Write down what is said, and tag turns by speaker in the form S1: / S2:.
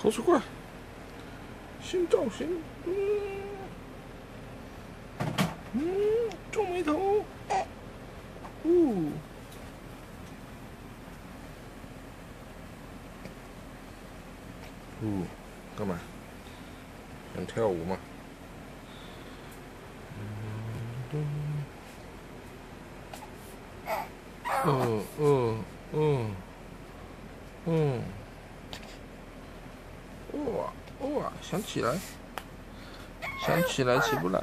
S1: 口水过来，新造型，嗯，嗯，皱眉头，哦，哦，干嘛？想跳舞吗？嗯嗯嗯，哇哇，想起来，想起来起不来。